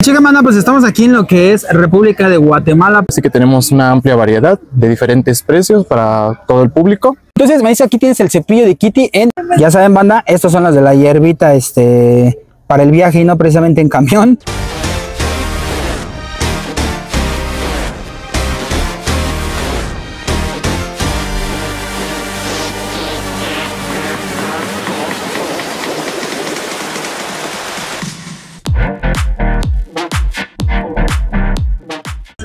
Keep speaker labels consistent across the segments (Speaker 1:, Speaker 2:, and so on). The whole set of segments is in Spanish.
Speaker 1: Chica manda, pues estamos aquí en lo que es República de Guatemala.
Speaker 2: Así que tenemos una amplia variedad de diferentes precios para todo el público.
Speaker 1: Entonces me dice aquí tienes el cepillo de Kitty en, ya saben banda, estos son las de la hierbita este, para el viaje y no precisamente en camión.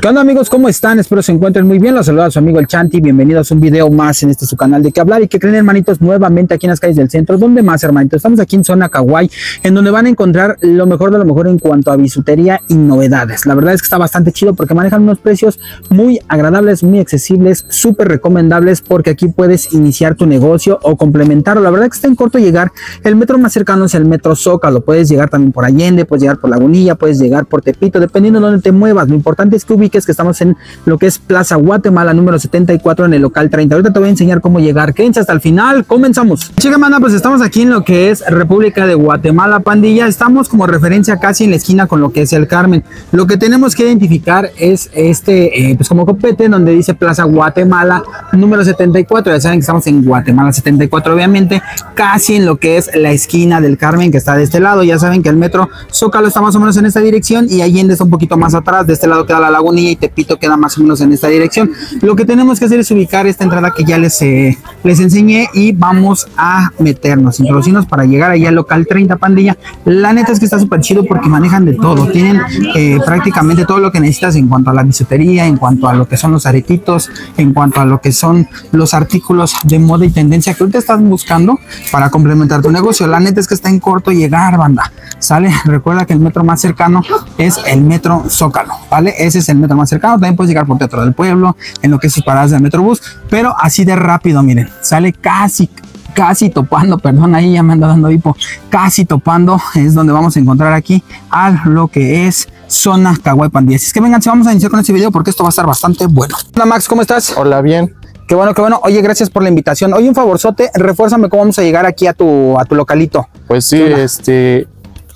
Speaker 1: ¿Qué onda amigos? ¿Cómo están? Espero se encuentren muy bien. Los saluda a su amigo el Chanti. Bienvenidos a un video más en este su canal de que hablar y que creen hermanitos nuevamente aquí en las calles del centro. ¿Dónde más hermanitos? Estamos aquí en zona Kawaii, en donde van a encontrar lo mejor de lo mejor en cuanto a bisutería y novedades. La verdad es que está bastante chido porque manejan unos precios muy agradables, muy accesibles, súper recomendables porque aquí puedes iniciar tu negocio o complementarlo. La verdad es que está en corto llegar. El metro más cercano es el metro Zócalo. Puedes llegar también por Allende, puedes llegar por Lagunilla, puedes llegar por Tepito, dependiendo de dónde te muevas. Lo importante es que ubiques que estamos en lo que es Plaza Guatemala número 74 en el local 30. Ahorita te voy a enseñar cómo llegar. Quédense hasta el final. Comenzamos. Chica manda, pues estamos aquí en lo que es República de Guatemala, pandilla. Estamos como referencia casi en la esquina con lo que es el Carmen. Lo que tenemos que identificar es este, eh, pues como copete donde dice Plaza Guatemala número 74. Ya saben que estamos en Guatemala 74, obviamente, casi en lo que es la esquina del Carmen que está de este lado. Ya saben que el metro Zócalo está más o menos en esta dirección y Allende está un poquito más atrás. De este lado queda la lagunilla y Tepito queda más o menos en esta dirección. Lo que tenemos que hacer es ubicar esta entrada que ya les, eh, les enseñé y vamos a meternos, introducirnos para llegar allá al local 30 pandilla. La neta es que está súper chido porque manejan de todo. Tienen eh, prácticamente todo lo que necesitas en cuanto a la bisutería, en cuanto a lo que son los aretitos, en cuanto a lo que son los artículos de moda y tendencia que ahorita estás buscando para complementar tu negocio. La neta es que está en corto llegar, banda. ¿Sale? Recuerda que el metro más cercano es el metro Zócalo, ¿vale? Ese es el metro más cercano. También puedes llegar por Teatro del Pueblo, en lo que es sus paradas del Metrobús, pero así de rápido, miren, sale casi casi topando, perdón, ahí ya me anda dando hipo, casi topando, es donde vamos a encontrar aquí a lo que es zona Pandilla. Así es que vengan, vamos a iniciar con este video porque esto va a estar bastante bueno. Hola Max, ¿cómo estás?
Speaker 2: Hola, bien.
Speaker 1: Qué bueno, qué bueno. Oye, gracias por la invitación. Oye, un favorzote, refuérzame cómo vamos a llegar aquí a tu, a tu localito.
Speaker 2: Pues sí, este,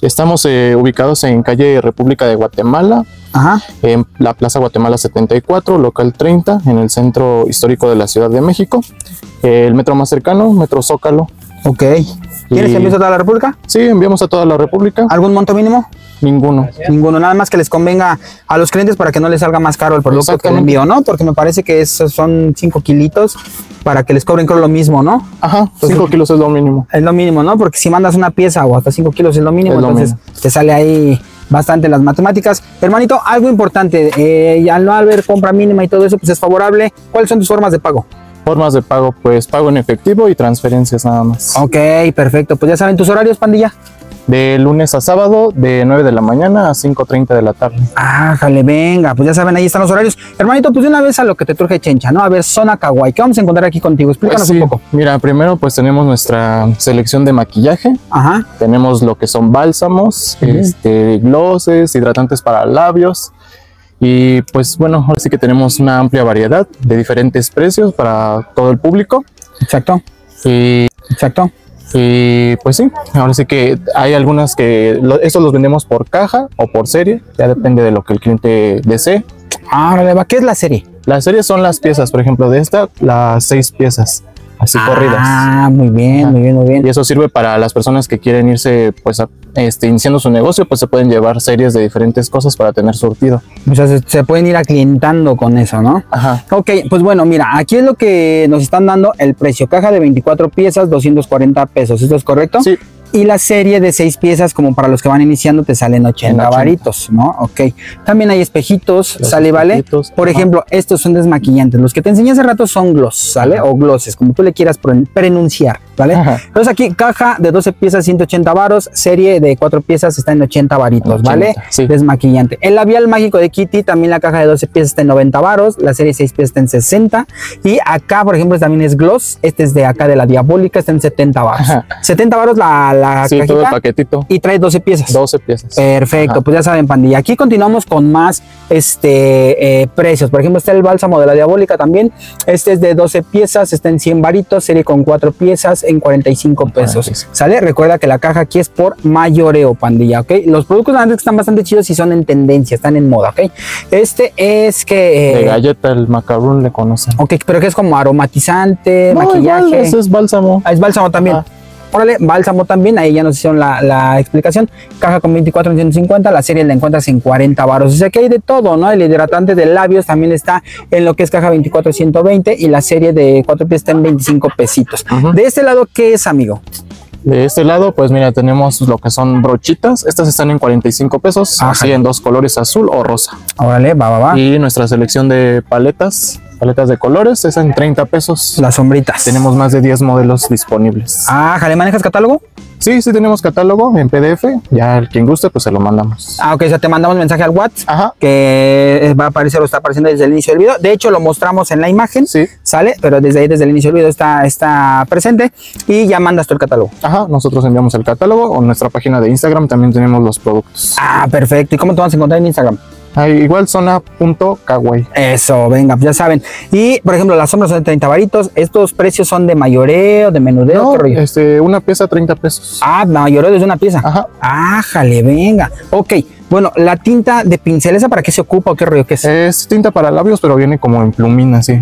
Speaker 2: estamos eh, ubicados en calle República de Guatemala,
Speaker 1: Ajá.
Speaker 2: en la Plaza Guatemala 74, local 30, en el centro histórico de la Ciudad de México. El metro más cercano, Metro Zócalo.
Speaker 1: Ok. ¿Quieres
Speaker 2: Y-
Speaker 1: que envíes a toda la República?
Speaker 2: Sí, enviamos a toda la República.
Speaker 1: ¿Algún monto mínimo?
Speaker 2: Ninguno.
Speaker 1: Ninguno, nada más que les convenga a los clientes para que no les salga más caro el producto que el envío, ¿no? Porque me parece que esos son 5 kilitos para que les cobren creo lo mismo, ¿no?
Speaker 2: Ajá, 5 kilos es lo mínimo.
Speaker 1: Es lo mínimo, ¿no? Porque si mandas una pieza o hasta 5 kilos es lo mínimo,
Speaker 2: Es lo
Speaker 1: entonces te sale ahí bastante las matemáticas. Hermanito, algo importante, eh, al no haber compra mínima y todo eso, pues es favorable. ¿Cuáles son tus formas de pago?
Speaker 2: Formas de pago, pues pago en efectivo y transferencias nada más.
Speaker 1: Ok, perfecto. Pues ya saben tus horarios, pandilla.
Speaker 2: De lunes a sábado, de 9 de la mañana a 5.30 de la tarde.
Speaker 1: Ájale, venga, pues ya saben, ahí están los horarios. Hermanito, pues de una vez a lo que te truje chencha, ¿no? A ver, zona kawaii, ¿qué vamos a encontrar aquí contigo? Explícanos
Speaker 2: Pues sí,
Speaker 1: un poco.
Speaker 2: Mira, primero pues tenemos nuestra selección de maquillaje.
Speaker 1: Ajá.
Speaker 2: Tenemos lo que son bálsamos,
Speaker 1: Ujú.
Speaker 2: este, glosses, hidratantes para labios. Y pues bueno, ahora sí que tenemos una amplia variedad de diferentes precios para todo el público.
Speaker 1: Exacto,
Speaker 2: Y,
Speaker 1: exacto.
Speaker 2: Y, pues sí, ahora sí que hay algunas que lo- estos los vendemos por caja o por serie, ya depende de lo que el cliente desee.
Speaker 1: Va, ¿qué es la serie?
Speaker 2: Las series son las piezas, por ejemplo, de esta, las seis piezas, así corridas.
Speaker 1: Ah, muy bien,
Speaker 2: Ajá.
Speaker 1: muy bien, muy bien.
Speaker 2: Y eso sirve para las personas que quieren irse, pues, a- este, iniciando su negocio, pues se pueden llevar series de diferentes cosas para tener surtido.
Speaker 1: O sea, se, se pueden ir aclientando con eso, ¿no?
Speaker 2: Ajá.
Speaker 1: Ok, pues bueno, mira, aquí es lo que nos están dando el precio. Caja de 24 piezas, 240 pesos. ¿Esto es correcto?
Speaker 2: Sí,
Speaker 1: Y la serie de 6 piezas, como para los que van iniciando, te salen 80
Speaker 2: 80.
Speaker 1: varitos, ¿no? Ok. También hay espejitos,
Speaker 2: Los
Speaker 1: ¿sale? ¿Vale?
Speaker 2: espejitos,
Speaker 1: Por
Speaker 2: ajá.
Speaker 1: ejemplo, estos son desmaquillantes. Los que te enseñé hace rato son gloss, ¿sale? O glosses, como tú le quieras pron- pronunciar, ¿vale?
Speaker 2: Ajá.
Speaker 1: Entonces aquí, caja de 12 piezas, 180 varos. Serie de 4 piezas está en 80 varitos, ¿vale?
Speaker 2: 80, sí.
Speaker 1: Desmaquillante. El labial mágico de Kitty, también la caja de 12 piezas está en 90 varos. La serie de 6 piezas está en 60. Y acá, por ejemplo, también es gloss. Este es de acá de la diabólica, está en 70 varos.
Speaker 2: Ajá.
Speaker 1: 70 varos la, la
Speaker 2: sí, todo el
Speaker 1: cajita
Speaker 2: paquetito.
Speaker 1: y trae 12 piezas.
Speaker 2: 12 piezas.
Speaker 1: Perfecto,
Speaker 2: Ajá.
Speaker 1: pues ya saben, pandilla. Aquí continuamos con más este, eh, precios. Por ejemplo, está el bálsamo de la diabólica también. Este es de 12 piezas, está en 100 varitos, serie con 4 piezas. En 45 pesos.
Speaker 2: 45.
Speaker 1: ¿Sale? Recuerda que la caja aquí es por mayoreo, pandilla, ¿ok? Los productos es que están bastante chidos y son en tendencia, están en moda, ¿ok? Este es que...
Speaker 2: De
Speaker 1: eh,
Speaker 2: galleta, el macaroon le conocen.
Speaker 1: ok, pero que es como aromatizante,
Speaker 2: No,
Speaker 1: maquillaje.
Speaker 2: igual, ese es bálsamo.
Speaker 1: Ah, es bálsamo también.
Speaker 2: Ajá.
Speaker 1: Órale, bálsamo también, ahí ya nos hicieron la, la explicación. Caja con 24 en 150, la serie la encuentras en 40 baros. O sea que hay de todo, ¿no? El hidratante de labios también está en lo que es caja 24 120 y la serie de 4 pies está en 25 pesitos. De este lado, ¿qué es, amigo?
Speaker 2: De este lado, pues mira, tenemos lo que son brochitas. Estas están en 45 pesos,
Speaker 1: Ajá.
Speaker 2: así en dos colores, azul o rosa.
Speaker 1: Órale, va, va, va.
Speaker 2: Y nuestra selección de paletas, paletas de colores, es en 30 pesos.
Speaker 1: Las sombritas.
Speaker 2: Tenemos más de 10 modelos disponibles.
Speaker 1: Ah, ¿jale, manejas catálogo?
Speaker 2: Sí, sí tenemos catálogo en PDF. Ya el quien guste, pues se lo mandamos.
Speaker 1: Ah, ok, o sea, te mandamos mensaje al WhatsApp
Speaker 2: Ajá.
Speaker 1: que va a aparecer o está apareciendo desde el inicio del video. De hecho, lo mostramos en la imagen.
Speaker 2: Sí.
Speaker 1: Sale, pero desde ahí, desde el inicio del video está, está presente y ya mandas tú el catálogo.
Speaker 2: Ajá, nosotros enviamos el catálogo o en nuestra página de Instagram también tenemos los productos.
Speaker 1: Ah, perfecto. ¿Y cómo te vas a encontrar en Instagram?
Speaker 2: Igual zona.kawaii.
Speaker 1: Eso, venga, ya saben. Y, por ejemplo, las sombras son de 30 varitos. ¿Estos precios son de mayoreo, de menudeo?
Speaker 2: No,
Speaker 1: ¿Qué rollo?
Speaker 2: este, una pieza 30 pesos.
Speaker 1: Ah, mayoreo desde una pieza.
Speaker 2: Ajá.
Speaker 1: Ájale, venga. Ok, bueno, la tinta de pincel, ¿esa para qué se ocupa o qué rollo que es?
Speaker 2: Es tinta para labios, pero viene como en plumina, sí.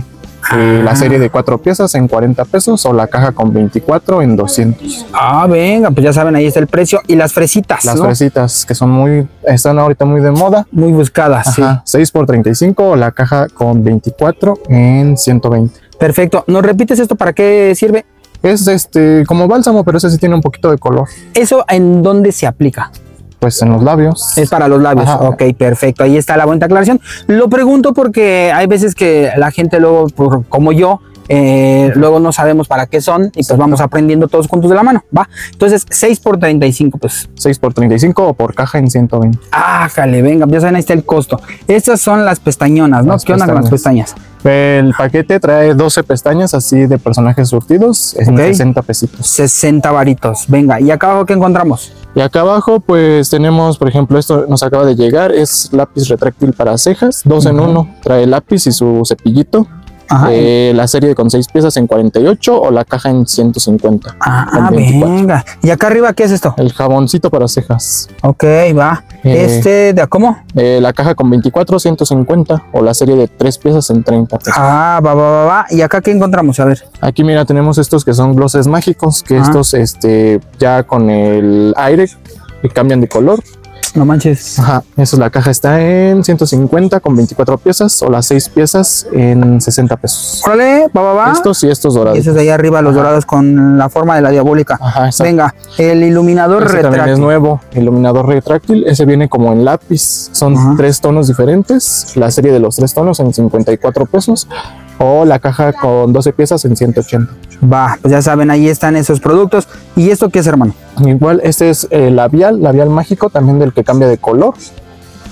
Speaker 2: Eh,
Speaker 1: Ah.
Speaker 2: la serie de cuatro piezas en 40 pesos o la caja con 24 en 200.
Speaker 1: Ah, venga, pues ya saben, ahí está el precio. Y las fresitas,
Speaker 2: Las
Speaker 1: ¿no?
Speaker 2: fresitas que son muy, están ahorita muy de moda.
Speaker 1: Muy buscadas, sí.
Speaker 2: Ajá, 6 por 35 o la caja con 24 en 120.
Speaker 1: Perfecto. ¿Nos repites esto para qué sirve?
Speaker 2: Es este como bálsamo, pero ese sí tiene un poquito de color.
Speaker 1: ¿Eso en dónde se aplica?
Speaker 2: Pues en los labios.
Speaker 1: Es para los labios.
Speaker 2: Ajá.
Speaker 1: Ok, perfecto. Ahí está la buena aclaración. Lo pregunto porque hay veces que la gente luego, por- como yo, eh, luego no sabemos para qué son y pues vamos aprendiendo todos juntos de la mano, ¿va? Entonces, 6 por 35, pues.
Speaker 2: 6 por 35 o por caja en 120.
Speaker 1: Ájale, venga, ya saben, ahí está el costo. Estas son las pestañonas, ¿no?
Speaker 2: Las
Speaker 1: ¿Qué onda con las pestañas?
Speaker 2: El paquete trae 12 pestañas así de personajes surtidos en
Speaker 1: Ok.
Speaker 2: 60 pesitos.
Speaker 1: 60 varitos. Venga, ¿y acá abajo qué encontramos?
Speaker 2: Y acá abajo pues tenemos, por ejemplo, esto nos acaba de llegar, es lápiz retráctil para cejas, dos en uno. Trae lápiz y su cepillito.
Speaker 1: Ajá.
Speaker 2: Eh, la serie con 6 piezas en 48 o la caja en 150.
Speaker 1: ah,
Speaker 2: 24.
Speaker 1: venga. ¿Y acá arriba qué es esto?
Speaker 2: El jaboncito para cejas.
Speaker 1: Ok, va.
Speaker 2: Eh.
Speaker 1: Este, ¿de cómo?
Speaker 2: Eh, la caja con 24, 150 o la serie de 3 piezas en 30 pesos.
Speaker 1: Ah, va, va, va, va. ¿Y acá qué encontramos? A ver.
Speaker 2: Aquí mira, tenemos estos que son glosses mágicos, que estos este, ya con el aire que cambian de color.
Speaker 1: No manches.
Speaker 2: Ajá, eso la caja está en 150 con 24 piezas o las 6 piezas en 60 pesos.
Speaker 1: Órale, va, va, va.
Speaker 2: Estos y estos
Speaker 1: Y
Speaker 2: dorados.
Speaker 1: esos de ahí arriba, los
Speaker 2: Ajá.
Speaker 1: dorados con la forma de la diabólica.
Speaker 2: Ajá, exacto.
Speaker 1: Venga, el iluminador
Speaker 2: Este también es
Speaker 1: retráctil.
Speaker 2: nuevo, iluminador retráctil. Ese viene como en lápiz. Son
Speaker 1: Ajá.
Speaker 2: tres tonos diferentes. La serie de los tres tonos en 54 pesos. O la caja con 12 piezas en 180.
Speaker 1: Va, pues ya saben, ahí están esos productos. ¿Y esto qué es, hermano?
Speaker 2: Igual, este es el labial, labial mágico, también del que cambia de color.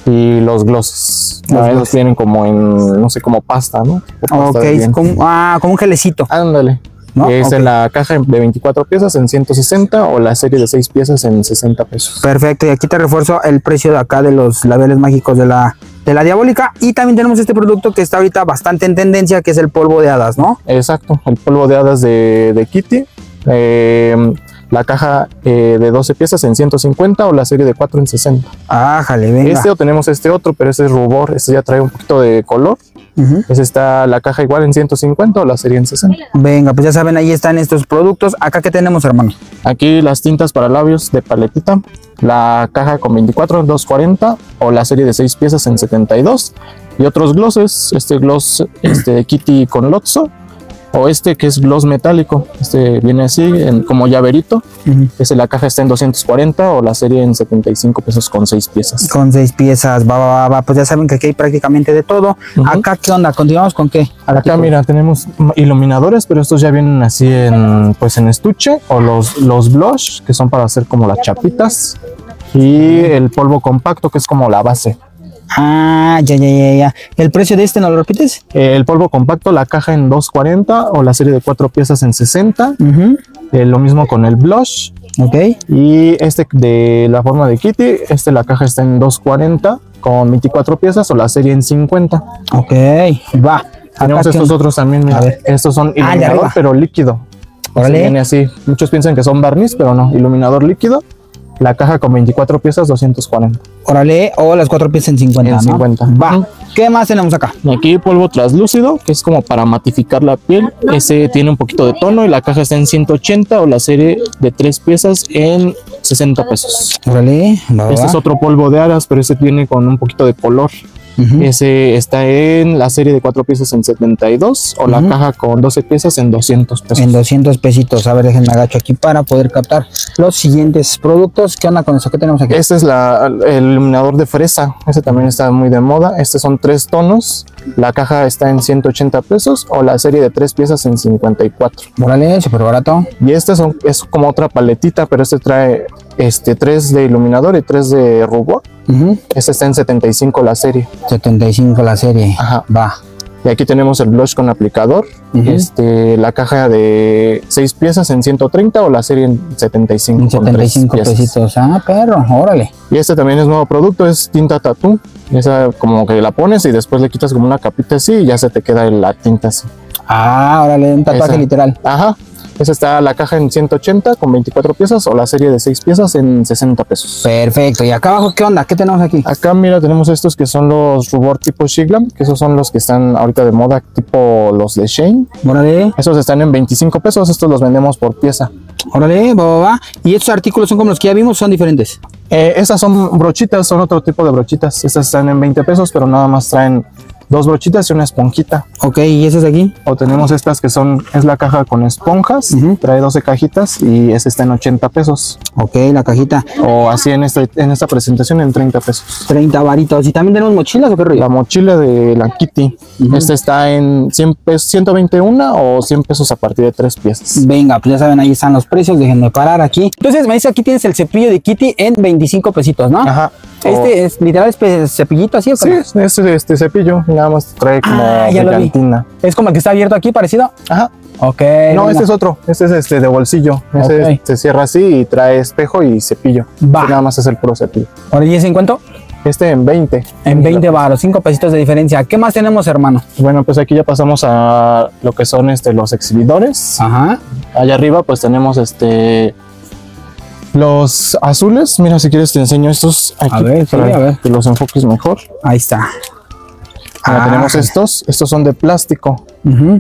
Speaker 2: Y los glosses.
Speaker 1: Los
Speaker 2: esos
Speaker 1: glosses.
Speaker 2: vienen como en, no sé, como pasta, ¿no?
Speaker 1: Ok, como, ah, como un gelecito.
Speaker 2: Ándale.
Speaker 1: ¿no?
Speaker 2: Es en la caja de 24 piezas en 160 o la serie de 6 piezas en 60 pesos.
Speaker 1: Perfecto, y aquí te refuerzo el precio de acá de los labiales mágicos de la, de la diabólica. Y también tenemos este producto que está ahorita bastante en tendencia, que es el polvo de hadas, ¿no?
Speaker 2: Exacto, el polvo de hadas de, de Kitty. eh, la caja eh, de 12 piezas en 150 o la serie de 4 en 60.
Speaker 1: Ájale, venga.
Speaker 2: Este o tenemos este otro, pero ese es rubor. Este ya trae un poquito de color.
Speaker 1: Ujú.
Speaker 2: Ese está la caja igual en 150 o la serie en 60.
Speaker 1: Venga, pues ya saben, ahí están estos productos. Acá que tenemos, hermano.
Speaker 2: Aquí las tintas para labios de paletita. La caja con 24 en 240 o la serie de 6 piezas en 72. Y otros glosses. Este gloss este de Kitty con Lotso. O este que es gloss metálico. Este viene así en, como llaverito.
Speaker 1: Ujú.
Speaker 2: Ese la caja está en 240 o la serie en 75 pesos con 6 piezas.
Speaker 1: Con seis piezas, va, va, va. Pues ya saben que aquí hay prácticamente de todo. Acá, ¿qué onda? ¿Continuamos con qué?
Speaker 2: Acá mira, tenemos iluminadores, pero estos ya vienen así en pues en estuche o los, los blush, que son para hacer como las chapitas. Y el polvo compacto, que es como la base.
Speaker 1: Ah, ya, ya, ya, ya. ¿El precio de este no lo repites?
Speaker 2: Eh, el polvo compacto, la caja en 240 o la serie de cuatro piezas en 60.
Speaker 1: Ujú.
Speaker 2: Eh, lo mismo con el blush.
Speaker 1: Ok.
Speaker 2: Y este de la forma de Kitty, este la caja está en 240 con 24 piezas o la serie en 50.
Speaker 1: Ok. Va.
Speaker 2: Tenemos
Speaker 1: ¿qué
Speaker 2: estos otros también, mira.
Speaker 1: A ver.
Speaker 2: Estos son
Speaker 1: Ah,
Speaker 2: iluminador, pero líquido.
Speaker 1: Órale.
Speaker 2: Viene así. Muchos piensan que son barniz, pero no. Iluminador líquido. La caja con 24 piezas, 240.
Speaker 1: Órale, o las cuatro piezas en 50.
Speaker 2: En
Speaker 1: ¿no?
Speaker 2: 50.
Speaker 1: Va. ¿Qué más tenemos acá?
Speaker 2: Aquí polvo traslúcido, que es como para matificar la piel. Ese tiene un poquito de tono y la caja está en 180 o la serie de tres piezas en 60 pesos.
Speaker 1: Órale, va,
Speaker 2: Este
Speaker 1: va.
Speaker 2: es otro polvo de aras, pero ese tiene con un poquito de color.
Speaker 1: Ujú.
Speaker 2: Ese está en la serie de cuatro piezas en 72 o la
Speaker 1: Ujú.
Speaker 2: caja con 12 piezas en 200 pesos.
Speaker 1: En 200 pesitos. A ver, déjenme agacho aquí para poder captar los siguientes productos. ¿Qué onda con eso? ¿Qué tenemos aquí?
Speaker 2: Este es la, el iluminador de fresa. Este también está muy de moda. Estos son tres tonos. La caja está en 180 pesos o la serie de tres piezas en 54.
Speaker 1: Órale, súper barato.
Speaker 2: Y este son, es como otra paletita, pero este trae este, tres de iluminador y tres de rubor.
Speaker 1: Ujú.
Speaker 2: Este está en 75 la serie.
Speaker 1: 75 la serie.
Speaker 2: Ajá.
Speaker 1: Va.
Speaker 2: Y aquí tenemos el blush con aplicador. Este, la caja de 6 piezas en 130 o la serie en 75.
Speaker 1: En
Speaker 2: con tres
Speaker 1: 75
Speaker 2: piezas.
Speaker 1: pesitos. Ah, perro, órale.
Speaker 2: Y este también es nuevo producto, es tinta tatú. Esa como que la pones y después le quitas como una capita así y ya se te queda la tinta así.
Speaker 1: Ah, órale, un tatuaje
Speaker 2: Esa.
Speaker 1: literal.
Speaker 2: Ajá. Esa está la caja en 180 con 24 piezas o la serie de 6 piezas en 60 pesos.
Speaker 1: Perfecto. ¿Y acá abajo qué onda? ¿Qué tenemos aquí?
Speaker 2: Acá mira tenemos estos que son los rubor tipo Shiglam, que esos son los que están ahorita de moda tipo los de Shane.
Speaker 1: Órale,
Speaker 2: Esos están en 25 pesos, estos los vendemos por pieza.
Speaker 1: órale, va, va, va. Y estos artículos son como los que ya vimos, son diferentes.
Speaker 2: Eh, esas son brochitas, son otro tipo de brochitas. Estas están en 20 pesos, pero nada más traen dos brochitas y una esponjita.
Speaker 1: Ok, ¿y esos de aquí?
Speaker 2: O tenemos estas que son, es la caja con esponjas,
Speaker 1: Ujú.
Speaker 2: trae 12 cajitas y esa está en 80 pesos.
Speaker 1: Ok, la cajita.
Speaker 2: O así en, este, en esta presentación en 30 pesos.
Speaker 1: 30 varitos. ¿Y también tenemos mochilas o qué rollo?
Speaker 2: La mochila de la Kitty, esta está en 100 pesos, 121 o 100 pesos a partir de 3 piezas.
Speaker 1: Venga, pues ya saben, ahí están los precios. Déjenme parar aquí. Entonces, me dice aquí tienes el cepillo de Kitty en 25 pesitos, ¿no?
Speaker 2: Ajá. O-
Speaker 1: Este es literal es pe- cepillito así o
Speaker 2: Sí,
Speaker 1: cómo?
Speaker 2: es este, este cepillo, nada más trae como
Speaker 1: Ah, vi.
Speaker 2: brillantina.
Speaker 1: Es como el que está abierto aquí, parecido.
Speaker 2: Ajá.
Speaker 1: Ok.
Speaker 2: No, este es otro. Este es este de bolsillo. Ese
Speaker 1: Ok.
Speaker 2: se cierra así y trae espejo y cepillo.
Speaker 1: Va.
Speaker 2: Este nada más es el puro cepillo.
Speaker 1: Ahora, ¿y ese en cuánto?
Speaker 2: Este en 20.
Speaker 1: En 20 baros, 5 pesitos de diferencia. ¿Qué más tenemos, hermano?
Speaker 2: Bueno, pues aquí ya pasamos a lo que son este, los exhibidores.
Speaker 1: Ajá.
Speaker 2: Allá arriba pues tenemos este los azules. Mira, si quieres te enseño estos aquí
Speaker 1: A ver, sí,
Speaker 2: para
Speaker 1: a ver.
Speaker 2: que los enfoques mejor.
Speaker 1: Ahí está.
Speaker 2: Mira,
Speaker 1: Ah,
Speaker 2: tenemos estos. Estos son de plástico.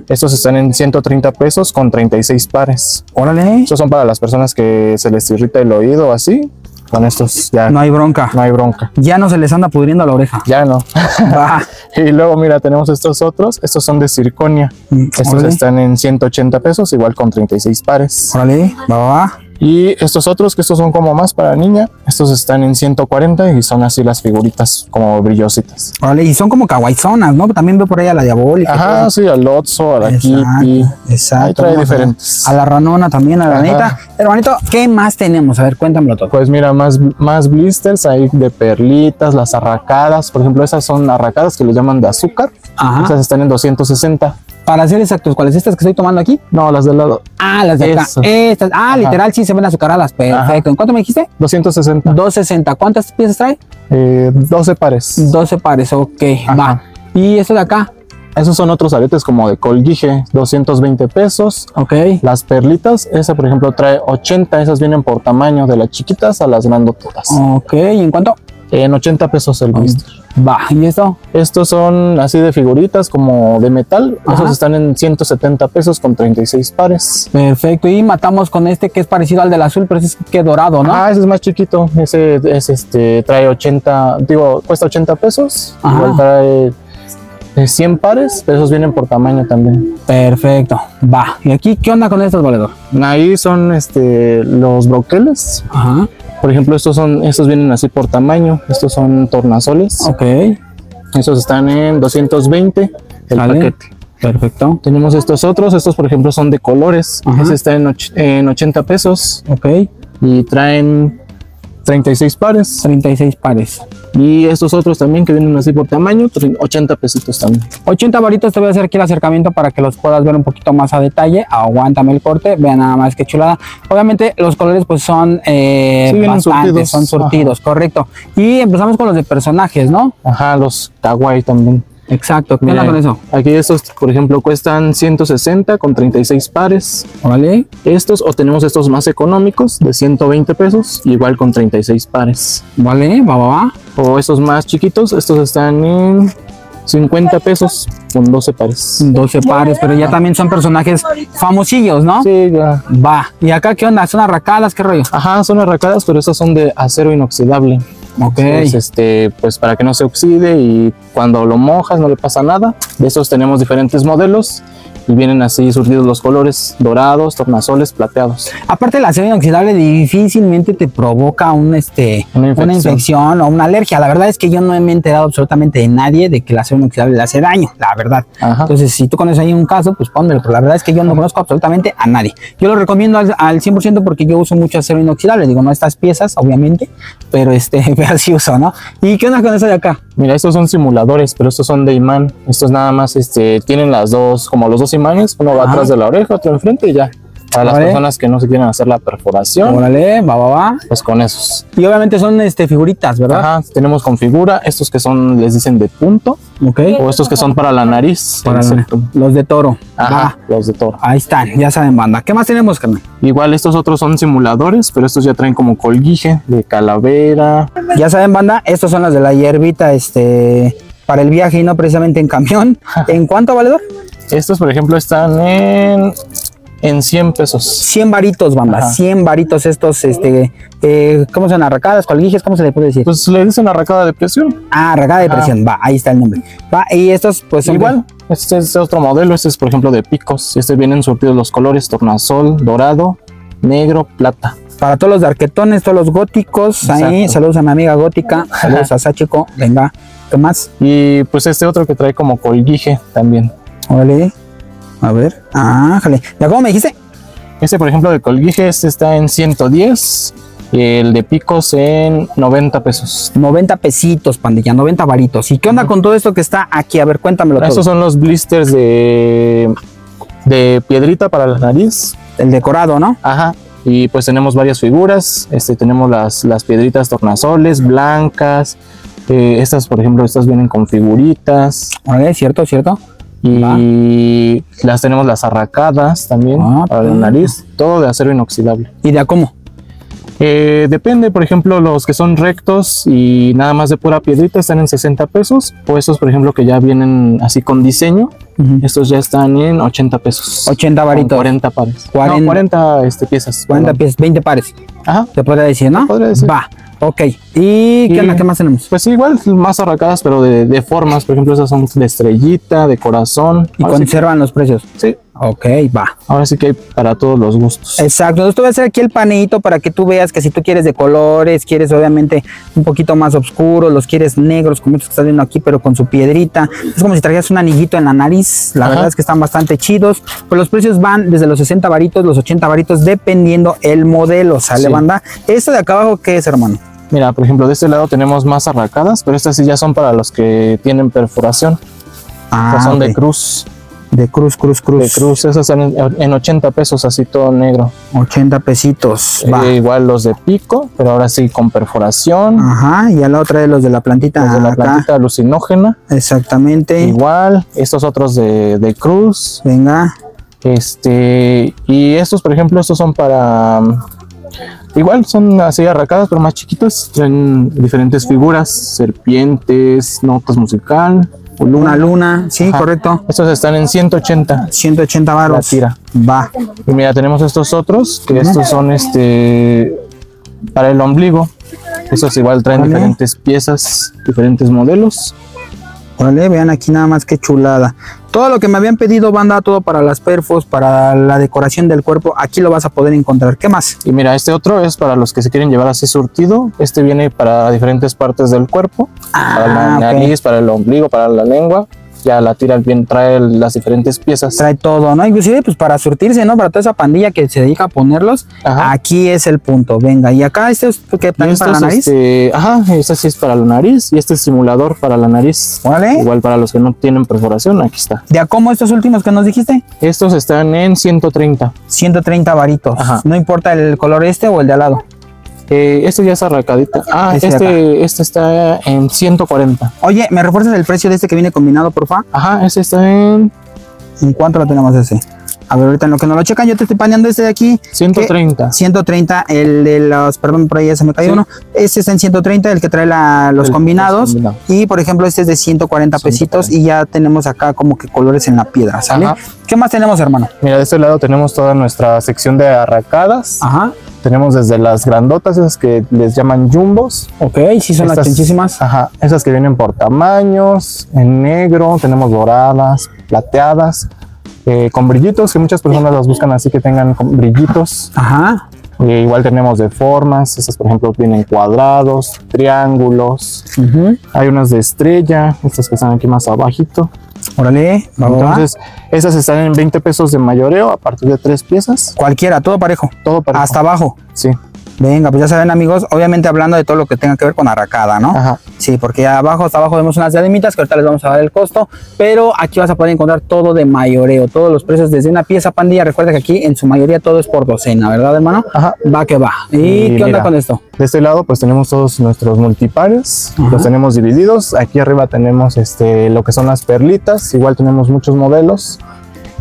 Speaker 2: Estos están en 130 pesos con 36 pares.
Speaker 1: Órale.
Speaker 2: Estos son para las personas que se les irrita el oído así. Con estos ya
Speaker 1: No
Speaker 2: no,
Speaker 1: hay bronca.
Speaker 2: hay bronca.
Speaker 1: Ya no se les anda pudriendo la oreja.
Speaker 2: Ya no. Y luego, mira, tenemos estos otros. Estos son de circonia.
Speaker 1: Mm,
Speaker 2: Estos
Speaker 1: Órale.
Speaker 2: están en 180 pesos, igual con 36 pares.
Speaker 1: Órale. Va, va.
Speaker 2: Y estos otros, que estos son como más para niña, estos están en 140 y son así las figuritas como brillositas.
Speaker 1: Órale. Y son como kawaizonas, ¿no? También veo por ahí a la diabólica.
Speaker 2: Ajá, sí, al Lotso, a la
Speaker 1: Exacto,
Speaker 2: Kitty.
Speaker 1: Exacto.
Speaker 2: Ahí trae diferentes.
Speaker 1: A la ranona también, a la ranita. Hermanito, ¿qué más tenemos? A ver, cuéntamelo todo.
Speaker 2: Pues mira, más, más blisters ahí de perlitas, las arracadas. Por ejemplo, esas son arracadas que le llaman de azúcar.
Speaker 1: Ajá.
Speaker 2: Esas están en 260.
Speaker 1: Para ser exactos, ¿cuáles? ¿Estas que estoy tomando aquí?
Speaker 2: No, las del lado.
Speaker 1: Ah, las de acá. Estas. Ah,
Speaker 2: Ajá.
Speaker 1: literal, sí se ven azucaradas. Perfecto. ¿En cuánto me dijiste?
Speaker 2: 260.
Speaker 1: 260. ¿Cuántas piezas trae?
Speaker 2: Eh, 12 pares.
Speaker 1: 12 pares, ok.
Speaker 2: Ajá.
Speaker 1: Va. Y esto de acá,
Speaker 2: Esos son otros aretes como de colguije, 220 pesos.
Speaker 1: ok.
Speaker 2: Las perlitas, esa por ejemplo trae 80, esas vienen por tamaño de las chiquitas a las grandototas.
Speaker 1: Ok, ¿y en cuánto?
Speaker 2: En 80 pesos el blister.
Speaker 1: Va. ¿Y esto?
Speaker 2: Estos son así de figuritas como de metal,
Speaker 1: Ajá.
Speaker 2: esos están en 170 pesos con 36 pares.
Speaker 1: Perfecto. Y matamos con este que es parecido al del azul, pero es que dorado, ¿no?
Speaker 2: Ah, ese es más chiquito, ese es este trae 80, digo, cuesta 80 pesos,
Speaker 1: Ajá.
Speaker 2: igual trae eh, 100 pares, pero esos vienen por tamaño también.
Speaker 1: Perfecto. Va. ¿Y aquí qué onda con estos boletos?
Speaker 2: Ahí son este los broqueles,
Speaker 1: Ajá.
Speaker 2: Por ejemplo, estos son estos vienen así por tamaño, estos son tornasoles.
Speaker 1: Ok.
Speaker 2: Esos están en 220 el paquete.
Speaker 1: Perfecto.
Speaker 2: Tenemos estos otros, estos por ejemplo son de colores. Ese está en, en 80 pesos
Speaker 1: Ok.
Speaker 2: y traen 36 pares.
Speaker 1: 36 pares.
Speaker 2: Y estos otros también que vienen así por tamaño, tre- 80 pesitos también.
Speaker 1: 80 varitos te voy a hacer aquí el acercamiento para que los puedas ver un poquito más a detalle. Aguántame el corte, vean nada más que chulada. Obviamente los colores pues son eh,
Speaker 2: Sí,
Speaker 1: bastantes,
Speaker 2: surtidos.
Speaker 1: son surtidos, correcto. Y empezamos con los de personajes, ¿no?
Speaker 2: Ajá, los kawaii también.
Speaker 1: Exacto. ¿Qué onda con eso?
Speaker 2: Aquí estos, por ejemplo, cuestan 160 con 36 pares.
Speaker 1: ¿Vale?
Speaker 2: Estos, o tenemos estos más económicos de 120 pesos, igual con 36 pares.
Speaker 1: ¿Vale? Va, va, va.
Speaker 2: O estos más chiquitos, estos están en 50 pesos con 12 pares.
Speaker 1: 12 pares, pero ya también son personajes famosillos, ¿no?
Speaker 2: Sí, ya.
Speaker 1: Va. ¿Y acá qué onda? ¿Son arracadas? ¿Qué rollo?
Speaker 2: Ajá, son arracadas, pero estos son de acero inoxidable.
Speaker 1: Ok.
Speaker 2: Entonces, este, pues para que no se oxide y cuando lo mojas no le pasa nada. De estos tenemos diferentes modelos y vienen así surtidos los colores dorados, tornasoles, plateados.
Speaker 1: Aparte el acero inoxidable difícilmente te provoca un, este,
Speaker 2: Una
Speaker 1: una
Speaker 2: infección.
Speaker 1: o una alergia. La verdad es que yo no me he enterado absolutamente de nadie de que el acero inoxidable le hace daño, la verdad.
Speaker 2: Ajá.
Speaker 1: Entonces, si tú conoces ahí un caso, pues pónmelo. Pero la verdad es que yo no conozco absolutamente a nadie. Yo lo recomiendo al, al 100% porque yo uso mucho acero inoxidable. Digo, no estas piezas, obviamente, pero este, pero uso, ¿no? ¿Y qué onda con eso de acá?
Speaker 2: Mira, estos son simuladores, pero estos son de imán. Estos nada más este, tienen las dos, como los dos imanes, uno va
Speaker 1: Ajá.
Speaker 2: atrás de la oreja, otro enfrente y ya. Para las
Speaker 1: Vale.
Speaker 2: personas que no se quieren hacer la perforación,
Speaker 1: Órale, va, va, va.
Speaker 2: pues con esos.
Speaker 1: Y obviamente son este, figuritas, ¿verdad?
Speaker 2: Ajá, tenemos con figura, estos que son, les dicen de punto,
Speaker 1: Ok.
Speaker 2: o estos que son para la nariz.
Speaker 1: Para
Speaker 2: el
Speaker 1: la- los de toro.
Speaker 2: Ajá,
Speaker 1: Va.
Speaker 2: los de toro.
Speaker 1: Ahí están, ya saben, banda. ¿Qué más tenemos, carnal?
Speaker 2: Igual estos otros son simuladores, pero estos ya traen como colguije de calavera.
Speaker 1: Ya saben, banda, estos son los de la hierbita, este, para el viaje y no precisamente en camión. ¿En cuánto, valedor?
Speaker 2: Estos, por ejemplo, están en, en 100 pesos.
Speaker 1: 100 varitos, banda,
Speaker 2: Ajá.
Speaker 1: 100 varitos estos, este, eh, ¿cómo son? Arracadas, colguijes, ¿cómo se le puede decir?
Speaker 2: Pues le dicen arracada de presión.
Speaker 1: ah, arracada de
Speaker 2: ajá.
Speaker 1: presión, va, ahí está el nombre. Va, y estos, pues, son
Speaker 2: Igual, este es otro modelo, este es por ejemplo de picos. Este vienen surtidos los colores tornasol, dorado, negro, plata.
Speaker 1: para todos los darquetones, todos los góticos, ahí, saludos a mi amiga gótica, saludos a Sachiko, venga, ¿qué más?
Speaker 2: Y pues este otro que trae como colguije también.
Speaker 1: Órale, a ver, ah, jale, ¿ya cómo me dijiste?
Speaker 2: Este por ejemplo de colguije, este está en 110. Y el de picos en 90 pesos.
Speaker 1: 90 pesitos, pandilla, 90 varitos. ¿Y qué onda con todo esto que está aquí? A ver, cuéntamelo todo.
Speaker 2: Estos son los blisters de, de piedrita para la nariz.
Speaker 1: El decorado, ¿no?
Speaker 2: Ajá. Y pues tenemos varias figuras. Este, tenemos las, las piedritas tornasoles, blancas. Eh, estas, por ejemplo, estas vienen con figuritas.
Speaker 1: Órale, cierto, cierto.
Speaker 2: Y las tenemos las arracadas también
Speaker 1: Ah,
Speaker 2: para la nariz. Todo de acero inoxidable.
Speaker 1: ¿Y de a cómo?
Speaker 2: Eh, depende, por ejemplo, los que son rectos y nada más de pura piedrita están en 60 pesos. O estos, por ejemplo, que ya vienen así con diseño.
Speaker 1: Ujú.
Speaker 2: Estos ya están en 80 pesos.
Speaker 1: 80
Speaker 2: Con
Speaker 1: varitos.
Speaker 2: 40 pares.
Speaker 1: 40.
Speaker 2: No, 40 este, piezas.
Speaker 1: 40
Speaker 2: perdón.
Speaker 1: pies, 20 pares.
Speaker 2: Ajá.
Speaker 1: Se podría decir, ¿no?
Speaker 2: podría decir.
Speaker 1: Va, ok. ¿Y qué
Speaker 2: Y-
Speaker 1: onda? ¿Qué más tenemos?
Speaker 2: Pues igual, más arracadas, pero de, de formas. Por ejemplo, esas son de estrellita, de corazón.
Speaker 1: Y
Speaker 2: Ahora sí,
Speaker 1: conservan los precios.
Speaker 2: sí,
Speaker 1: Ok, va.
Speaker 2: ahora sí que hay para todos los gustos.
Speaker 1: Exacto. Entonces te voy a hacer aquí el paneito para que tú veas que si tú quieres de colores, quieres obviamente un poquito más oscuros, los quieres negros, como estos que estás viendo aquí, pero con su piedrita. Es como si trajeras un anillito en la nariz. La
Speaker 2: Ajá.
Speaker 1: verdad es que están bastante chidos. Pues los precios van desde los 60 varitos, los 80 varitos, dependiendo el modelo, ¿sale,
Speaker 2: Sí.
Speaker 1: banda? Esto de acá abajo, ¿qué es, hermano?
Speaker 2: Mira, por ejemplo, de este lado tenemos más arracadas, pero estas sí ya son para los que tienen perforación.
Speaker 1: Ah,
Speaker 2: Estas son de cruz.
Speaker 1: De cruz, cruz, cruz.
Speaker 2: De cruz, esas están en, en 80 pesos, así todo negro.
Speaker 1: 80 pesitos. Va.
Speaker 2: Eh, igual los de pico, pero ahora sí con perforación.
Speaker 1: Ajá, y a la otra de los de la plantita.
Speaker 2: los de la
Speaker 1: acá.
Speaker 2: plantita alucinógena.
Speaker 1: Exactamente.
Speaker 2: Igual, estos otros de, de cruz.
Speaker 1: Venga.
Speaker 2: Este, y estos, por ejemplo, estos son para. Igual son así arracadas, pero más chiquitas. Traen diferentes figuras: serpientes, notas musical.
Speaker 1: Una luna. Sí,
Speaker 2: Ajá.
Speaker 1: correcto.
Speaker 2: Estos están en 180.
Speaker 1: 180 varos.
Speaker 2: La tira.
Speaker 1: Va.
Speaker 2: Y mira, tenemos estos otros, que estos son este para el ombligo. Estos igual traen
Speaker 1: Vale.
Speaker 2: diferentes piezas, diferentes modelos.
Speaker 1: Órale, vean aquí nada más que chulada. Todo lo que me habían pedido, banda, todo para las perfos, para la decoración del cuerpo, aquí lo vas a poder encontrar. ¿Qué más?
Speaker 2: Y mira, este otro es para los que se quieren llevar así surtido. Este viene para diferentes partes del cuerpo. para la
Speaker 1: Ah,
Speaker 2: nariz, para el ombligo, para la lengua. Ya la tira bien, trae las diferentes piezas.
Speaker 1: Trae todo, ¿no? Inclusive, pues para surtirse, ¿no? Para toda esa pandilla que se dedica a ponerlos.
Speaker 2: Ajá.
Speaker 1: Aquí es el punto. Venga, y acá este es que también para la
Speaker 2: estos,
Speaker 1: nariz.
Speaker 2: este, ajá, este sí es para la nariz y este es simulador para la nariz.
Speaker 1: Órale.
Speaker 2: Igual para los que no tienen perforación, aquí está.
Speaker 1: ¿De a cómo estos últimos que nos dijiste?
Speaker 2: Estos están en 130.
Speaker 1: 130 varitos.
Speaker 2: Ajá.
Speaker 1: No importa el color este o el de al lado.
Speaker 2: Eh, este ya es arracadito. Ah,
Speaker 1: Ese de
Speaker 2: este, este está en 140.
Speaker 1: Oye, ¿me refuerzas el precio de este que viene combinado, porfa?
Speaker 2: Ajá, este está en
Speaker 1: ¿En cuánto lo tenemos ese? A ver, ahorita en lo que nos lo checan, yo te estoy paneando este de aquí.
Speaker 2: 130.
Speaker 1: 130, el de los, perdón, por ahí ya se me cayó
Speaker 2: Sí.
Speaker 1: uno. Este está en 130, el que trae la- los
Speaker 2: El-
Speaker 1: combinados.
Speaker 2: los combinados.
Speaker 1: Y por ejemplo, este es de 140 pesitos
Speaker 2: 140.
Speaker 1: y ya tenemos acá como que colores en la piedra, ¿sale?
Speaker 2: Ajá.
Speaker 1: ¿Qué más tenemos, hermano?
Speaker 2: Mira, de este lado tenemos toda nuestra sección de arracadas.
Speaker 1: Ajá.
Speaker 2: Tenemos desde las grandotas, esas que les llaman jumbos.
Speaker 1: Ok, sí son las chinchísimas.
Speaker 2: Ajá, esas que vienen por tamaños, en negro, tenemos doradas, plateadas, eh, con brillitos, que muchas personas las buscan así que tengan con brillitos.
Speaker 1: Ajá.
Speaker 2: Eh, igual tenemos de formas, esas por ejemplo vienen cuadrados, triángulos,
Speaker 1: Ujú.
Speaker 2: hay unas de estrella, estas que están aquí más abajito.
Speaker 1: Órale, va, va, va.
Speaker 2: Entonces, esas están en 20 pesos de mayoreo a partir de tres piezas,
Speaker 1: cualquiera, todo parejo.
Speaker 2: todo para
Speaker 1: Hasta abajo.
Speaker 2: Sí,
Speaker 1: Venga, pues ya saben, amigos, obviamente hablando de todo lo que tenga que ver con arracada, ¿no?
Speaker 2: ajá.
Speaker 1: Sí, porque abajo, hasta abajo vemos unas diademitas que ahorita les vamos a dar el costo, pero aquí vas a poder encontrar todo de mayoreo, todos los precios desde una pieza pandilla. Recuerda que aquí en su mayoría todo es por docena, ¿verdad, hermano?
Speaker 2: Ajá.
Speaker 1: Va que va. ¿Y
Speaker 2: Y
Speaker 1: qué onda
Speaker 2: mira.
Speaker 1: con esto?
Speaker 2: De este lado pues tenemos todos nuestros multipares,
Speaker 1: Ajá.
Speaker 2: los tenemos divididos. Aquí arriba tenemos este, lo que son las perlitas, igual tenemos muchos modelos,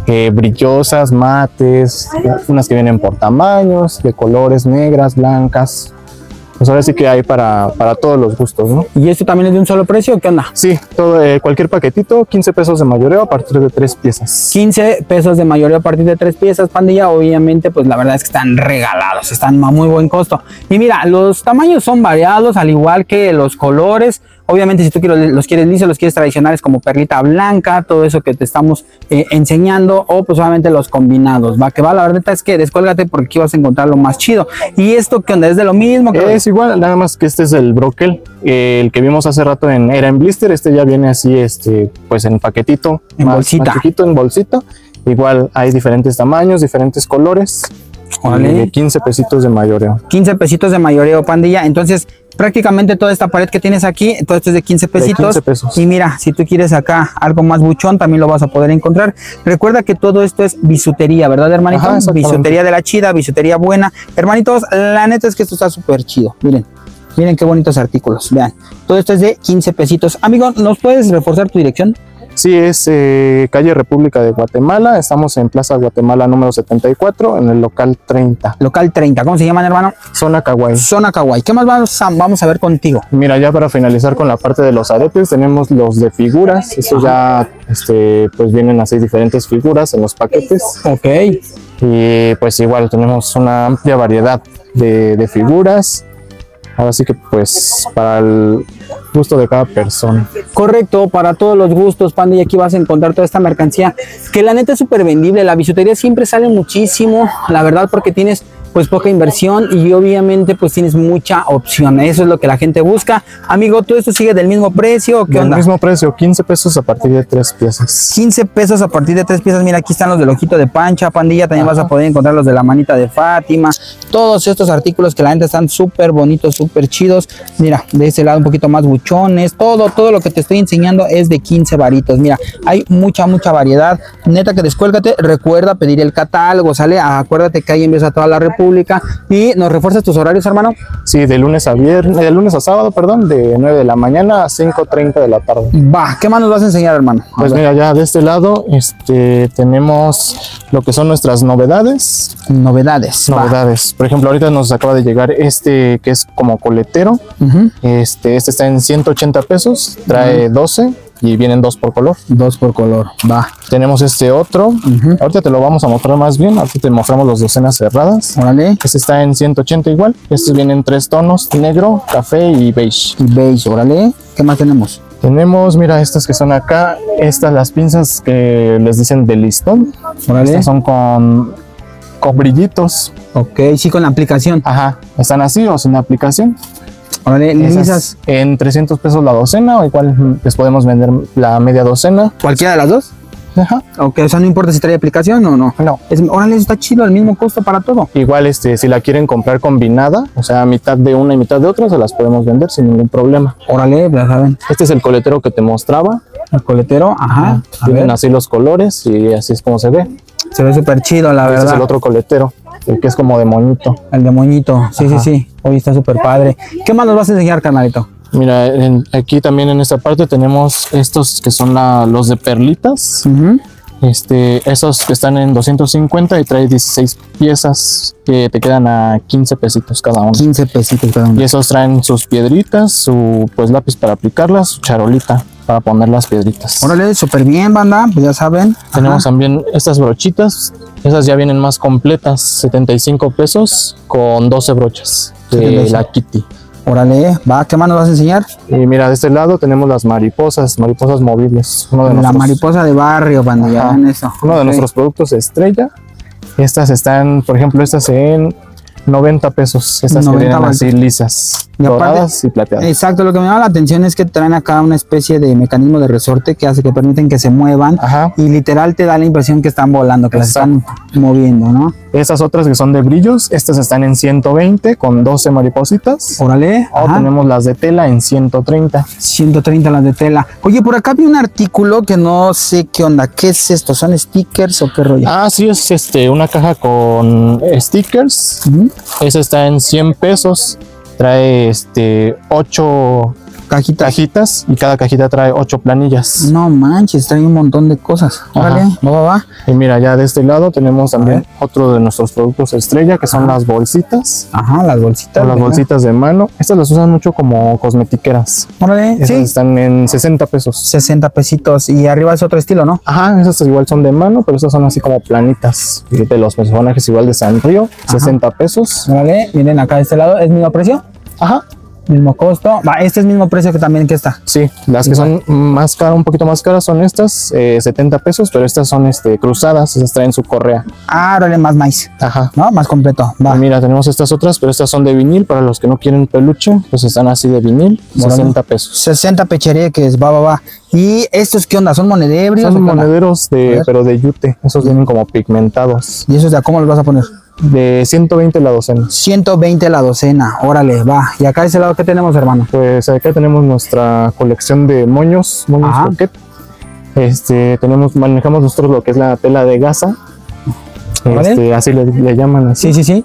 Speaker 2: eh, brillosas, mates, unas que vienen por tamaños, de colores negras, blancas. Pues ahora sí que hay para, para todos los gustos, ¿no?
Speaker 1: ¿Y esto también es de un solo precio o qué onda?
Speaker 2: Sí, todo, eh, cualquier paquetito, 15 pesos de mayoreo a partir de tres piezas.
Speaker 1: 15 pesos de mayoreo a partir de tres piezas, pandilla. Obviamente, pues la verdad es que están regalados, están a muy buen costo. Y mira, los tamaños son variados, al igual que los colores. Obviamente, si tú quieres- los quieres lisos, los quieres tradicionales como perlita blanca, todo eso que te estamos eh, enseñando, o pues obviamente los combinados. Va que va, la verdad es que descuélgate porque aquí vas a encontrar lo más chido. Y esto que onda es de lo mismo que
Speaker 2: Es igual, nada más que este es el broquel, eh, el que vimos hace rato en era en blister, este ya viene así, este, pues en paquetito,
Speaker 1: En bolsita.
Speaker 2: chiquito, en bolsito. Igual hay diferentes tamaños, diferentes colores. De 15 pesitos de mayoreo.
Speaker 1: 15 pesitos de mayoreo, pandilla. Entonces, prácticamente toda esta pared que tienes aquí, todo esto es de 15 pesitos.
Speaker 2: 15 pesos.
Speaker 1: Y mira, si tú quieres acá algo más buchón, también lo vas a poder encontrar. Recuerda que todo esto es bisutería, ¿verdad, hermanito?
Speaker 2: Ajá,
Speaker 1: bisutería de la chida, bisutería buena. Hermanitos, la neta es que esto está súper chido. Miren. Miren qué bonitos artículos, vean. Todo esto es de 15 pesitos. Amigo, ¿nos puedes reforzar tu dirección?
Speaker 2: Sí, es eh, calle República de Guatemala. Estamos en Plaza Guatemala número 74, en el local 30.
Speaker 1: Local 30. ¿Cómo se llaman, hermano?
Speaker 2: Zona Kawaii.
Speaker 1: Zona Kawaii. ¿Qué más vamos a, vamos a ver contigo?
Speaker 2: Mira, ya para finalizar con la parte de los aretes, tenemos los de figuras. Estos ya, este, pues vienen así diferentes figuras en los paquetes.
Speaker 1: Ok.
Speaker 2: Y pues igual tenemos una amplia variedad de, de figuras. Ahora sí que pues para el gusto de cada persona.
Speaker 1: Correcto, para todos los gustos, Panda, y aquí vas a encontrar toda esta mercancía que la neta es súper vendible. La bisutería siempre sale muchísimo, la verdad, porque tienes pues poca inversión y obviamente pues tienes mucha opción. Eso es lo que la gente busca. Amigo, ¿todo esto sigue del mismo precio o qué
Speaker 2: Del
Speaker 1: onda?
Speaker 2: mismo precio, 15 pesos a partir de tres piezas.
Speaker 1: 15 pesos a partir de tres piezas. Mira, aquí están los del ojito de pancha, pandilla. También vas a poder encontrar los de la manita de Fátima. Todos estos artículos que la gente están súper bonitos, súper chidos. Mira, de este lado un poquito más buchones. Todo, todo lo que te estoy enseñando es de 15 varitos. Mira, hay mucha, mucha variedad. Neta que descuélgate. Recuerda pedir el catálogo, ¿sale? Acuérdate que hay envíos a toda la República. Y nos refuerzas tus horarios, hermano.
Speaker 2: Sí, de lunes a viernes, de lunes a sábado, perdón, de 9 de la mañana a 5.30 de la tarde.
Speaker 1: Va, ¿qué más nos vas a enseñar, hermano? A
Speaker 2: Pues
Speaker 1: ver,
Speaker 2: mira, ya de este lado este, tenemos lo que son nuestras novedades.
Speaker 1: novedades. Va.
Speaker 2: Novedades. Por ejemplo, ahorita nos acaba de llegar este que es como coletero. Este, este está en 180 pesos, trae 12 y vienen dos por color.
Speaker 1: Dos por color. Va.
Speaker 2: Tenemos este otro. Ahorita te lo vamos a mostrar más bien. Ahorita te mostramos las docenas cerradas.
Speaker 1: Órale.
Speaker 2: Este está en 180 igual. Estos vienen tres tonos, negro, café y beige.
Speaker 1: Y beige, órale. ¿Qué más tenemos?
Speaker 2: Tenemos, mira, estas que son acá. Estas las pinzas que les dicen de listón.
Speaker 1: Órale.
Speaker 2: Estas son con, con brillitos.
Speaker 1: Ok, sí, con la aplicación.
Speaker 2: Ajá. Están así o sin aplicación.
Speaker 1: Lisas.
Speaker 2: en 300 pesos la docena o igual les podemos vender la media docena.
Speaker 1: ¿Cualquiera de las dos?
Speaker 2: Ajá.
Speaker 1: Ok, o sea, no importa si trae aplicación o no.
Speaker 2: No.
Speaker 1: Es, órale, está chido, el mismo costo para todo.
Speaker 2: Igual este si la quieren comprar combinada, o sea, mitad de una y mitad de otra, se las podemos vender sin ningún problema.
Speaker 1: Órale, ya saben.
Speaker 2: Este es el coletero que te mostraba.
Speaker 1: El coletero, ajá.
Speaker 2: Tienen así los colores y así es como se ve.
Speaker 1: se ve súper chido, la
Speaker 2: Este es el
Speaker 1: verdad.
Speaker 2: otro coletero. El que es como de moñito.
Speaker 1: El de moñito. Sí,
Speaker 2: Ajá.
Speaker 1: sí, sí. Hoy está súper padre. ¿Qué más nos vas a enseñar, carnalito?
Speaker 2: Mira, en- aquí también en esta parte tenemos estos que son la- los de perlitas.
Speaker 1: Ujú.
Speaker 2: Este, esos que están en 250 y trae 16 piezas que te quedan a 15 pesitos cada uno.
Speaker 1: 15 pesitos cada uno.
Speaker 2: Y esos traen sus piedritas, su pues lápiz para aplicarlas, su charolita para poner las piedritas.
Speaker 1: Órale, súper bien, banda. Pues ya saben.
Speaker 2: Tenemos
Speaker 1: Ajá.
Speaker 2: también estas brochitas, esas ya vienen más completas, 75 pesos con 12 brochas de
Speaker 1: 75.
Speaker 2: la Kitty.
Speaker 1: Órale, va. ¿Qué más nos vas a enseñar?
Speaker 2: Y mira, de este lado tenemos las mariposas, mariposas movibles. Uno de
Speaker 1: La
Speaker 2: nuestros,
Speaker 1: mariposa de barrio, banda. Ya ven eso.
Speaker 2: uno de nuestros productos estrella. Estas están, por ejemplo, estas en 90 pesos. Estas
Speaker 1: 90
Speaker 2: que vienen
Speaker 1: baldes.
Speaker 2: así lisas,
Speaker 1: Y aparte-
Speaker 2: doradas y plateadas.
Speaker 1: Exacto, lo que me llama la atención es que traen acá una especie de mecanismo de resorte que hace que permiten que se muevan
Speaker 2: Ajá.
Speaker 1: y literal te da la impresión que están volando, que las están moviendo, ¿no?
Speaker 2: Esas otras que son de brillos, estas están en 120 con 12 maripositas.
Speaker 1: Órale,
Speaker 2: O
Speaker 1: ajá,
Speaker 2: tenemos las de tela en 130.
Speaker 1: 130 las de tela. Oye, por acá vi un artículo que no sé qué onda, ¿qué es esto? ¿Son stickers o qué rollo?
Speaker 2: Ah, sí, es este, una caja con stickers.
Speaker 1: Ujú.
Speaker 2: Esa está en 100 pesos. Trae este 8
Speaker 1: Cajitas.
Speaker 2: cajitas y cada cajita trae 8 planillas.
Speaker 1: No manches, trae un montón de cosas. Órale,
Speaker 2: Ajá.
Speaker 1: va, va, va.
Speaker 2: Y mira, ya de este lado tenemos también otro de nuestros productos estrella que son
Speaker 1: Ajá.
Speaker 2: las bolsitas.
Speaker 1: Ajá, las bolsitas.
Speaker 2: O las bolsitas de mano. Estas las usan mucho como cosmetiqueras.
Speaker 1: Órale,
Speaker 2: Estas
Speaker 1: sí.
Speaker 2: están en 60 pesos.
Speaker 1: 60 pesitos. Y arriba es otro estilo, ¿no?
Speaker 2: Ajá, esas igual son de mano, pero estas son así como planitas. De los personajes igual de Sanrio, 60 pesos.
Speaker 1: Órale, miren acá de este lado, ¿es mismo precio?
Speaker 2: Ajá,
Speaker 1: Mismo costo. Va, este es mismo precio que también que esta.
Speaker 2: sí, las que son más caras, un poquito más caras son estas, eh, 70 pesos, pero estas son este, cruzadas, esas traen su correa.
Speaker 1: Ah, órale, más maíz,
Speaker 2: Ajá.
Speaker 1: ¿no? Más completo. Va.
Speaker 2: Y mira, tenemos estas otras, pero estas son de vinil, para los que no quieren peluche, pues están así de vinil,
Speaker 1: Órale.
Speaker 2: 60 pesos.
Speaker 1: 60 pechereques, va, va, va. ¿Y estos qué onda? ¿Son monedebrios?
Speaker 2: Son monederos de, pero de yute, esos vienen como pigmentados,
Speaker 1: ¿Y esos de a cómo los vas a poner?
Speaker 2: De 120 la docena.
Speaker 1: 120 la docena, órale, va. ¿Y acá de ese lado qué tenemos, hermano?
Speaker 2: Pues acá tenemos nuestra colección de moños, moños coquet. Este, tenemos, manejamos nosotros lo que es la tela de gasa. Este, así le, le llaman así.
Speaker 1: Sí, sí, sí.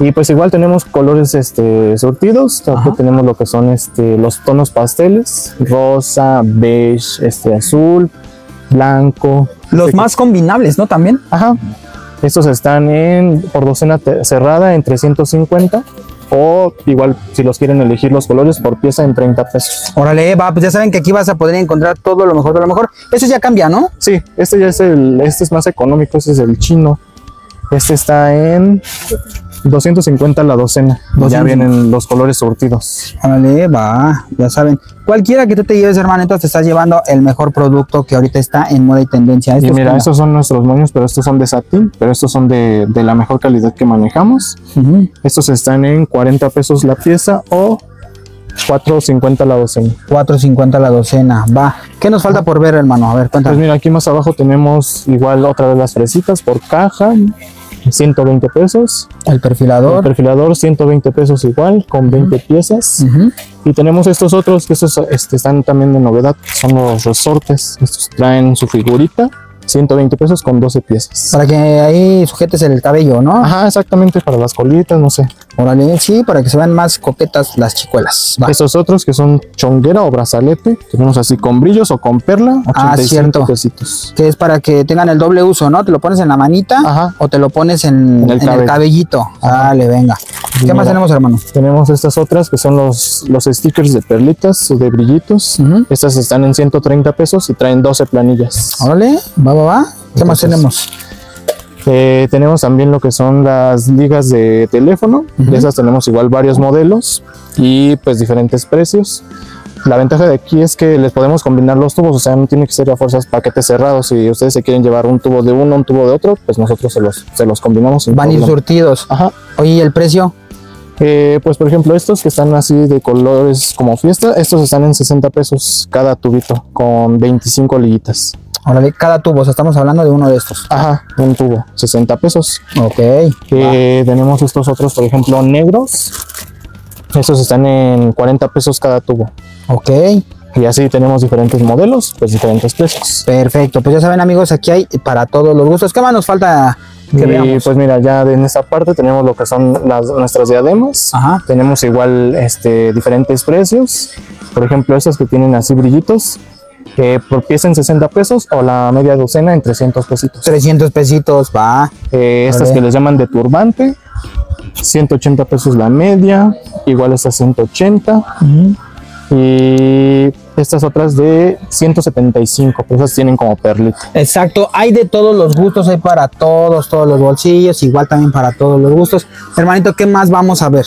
Speaker 2: Y pues igual tenemos colores este, surtidos. Aquí
Speaker 1: Ajá.
Speaker 2: tenemos lo que son este, los tonos pasteles: rosa, beige, este, azul, blanco.
Speaker 1: Los
Speaker 2: Este,
Speaker 1: más combinables, ¿no? También.
Speaker 2: Ajá. Estos están en por docena cerrada en 350 o igual si los quieren elegir los colores por pieza en 30 pesos.
Speaker 1: Órale, va, pues ya saben que aquí vas a poder encontrar todo lo mejor de lo mejor. Eso ya cambia, ¿no?
Speaker 2: Sí, este ya es el este es más económico, este es el chino. Este está en 250 la docena. Ya
Speaker 1: 250.
Speaker 2: vienen los colores surtidos.
Speaker 1: Órale, va, ya saben. Cualquiera que tú te lleves, hermano, entonces te estás llevando el mejor producto que ahorita está en moda y tendencia.
Speaker 2: Y mira, estos son nuestros moños, pero estos son de satín, pero estos son de, de la mejor calidad que manejamos. Estos están en 40 pesos la pieza o 4.50 la docena.
Speaker 1: 4.50 la docena, va. ¿Qué nos falta por ver, hermano? A ver,
Speaker 2: Pues
Speaker 1: cuéntame.
Speaker 2: mira, aquí más abajo tenemos igual otra vez las fresitas por caja, 120 pesos.
Speaker 1: el
Speaker 2: El
Speaker 1: perfilador.
Speaker 2: perfilador, 120 pesos igual, con 20 piezas. Y tenemos estos otros que estos este, están también de novedad, son los resortes. Estos traen su figurita, 120 pesos con 12 piezas.
Speaker 1: Para que ahí sujetes el cabello, ¿no?
Speaker 2: Ajá, exactamente, para las colitas, no sé.
Speaker 1: Órale, sí, para que se vean más coquetas las chicuelas. Va.
Speaker 2: Estos otros que son chonguera o brazalete, tenemos así con brillos o con perla, 85
Speaker 1: Ah, cierto.
Speaker 2: pesitos.
Speaker 1: Que es para que tengan el doble uso, ¿no? Te lo pones en la manita
Speaker 2: Ajá.
Speaker 1: o te lo pones en,
Speaker 2: En el
Speaker 1: en el
Speaker 2: cabello.
Speaker 1: cabellito. Dale, venga. ¿Qué
Speaker 2: mira.
Speaker 1: más tenemos, hermano?
Speaker 2: Tenemos estas otras que son los, los stickers de perlitas o de brillitos.
Speaker 1: Ujú.
Speaker 2: Estas están en 130 pesos y traen 12 planillas.
Speaker 1: Órale, va, va, va. ¿Qué más
Speaker 2: Entonces,
Speaker 1: tenemos?
Speaker 2: Eh, tenemos también lo que son las ligas de teléfono.
Speaker 1: Ujú.
Speaker 2: De esas tenemos igual varios modelos y pues diferentes precios. La ventaja de aquí es que les podemos combinar los tubos, o sea, no tiene que ser a fuerzas paquetes cerrados. Si ustedes se quieren llevar un tubo de uno, un tubo de otro, pues nosotros se los, se los combinamos.
Speaker 1: Van a ir surtidos.
Speaker 2: Ajá.
Speaker 1: Oye, ¿y el precio?
Speaker 2: Eh, pues por ejemplo estos que están así de colores como fiesta, estos están en 60 pesos cada tubito con 25 liguitas.
Speaker 1: Órale, cada tubo, o sea, estamos hablando de uno de estos.
Speaker 2: Ajá, un tubo, 60 pesos.
Speaker 1: Ok.
Speaker 2: Eh, tenemos estos otros, por ejemplo, negros. Estos están en 40 pesos cada tubo.
Speaker 1: Ok,
Speaker 2: Y así tenemos diferentes modelos, pues diferentes precios.
Speaker 1: perfecto. Pues ya saben, amigos, aquí hay para todos los gustos. ¿Qué más nos falta, Que
Speaker 2: y
Speaker 1: veamos.
Speaker 2: pues mira, ya en esta parte tenemos lo que son las, nuestras diademas.
Speaker 1: Ajá.
Speaker 2: Tenemos igual este, diferentes precios. Por ejemplo, estas que tienen así brillitos, que por pieza en 60 pesos o la media docena en 300 pesitos.
Speaker 1: 300 pesitos, va.
Speaker 2: Eh, estas que les llaman de turbante, 180 pesos la media, igual estas 180. Y estas otras de 175, pues esas tienen como perlita.
Speaker 1: Exacto, hay de todos los gustos, hay para todos, todos los bolsillos, igual también para todos los gustos. Hermanito, ¿qué más vamos a ver?